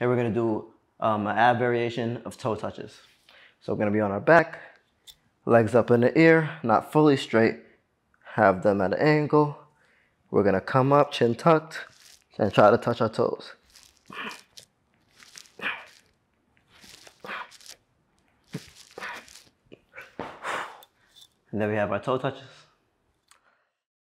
and we're gonna do um, an ab variation of toe touches. So we're gonna be on our back, legs up in the ear, not fully straight, have them at an angle. We're gonna come up, chin tucked, and try to touch our toes. And then we have our toe touches.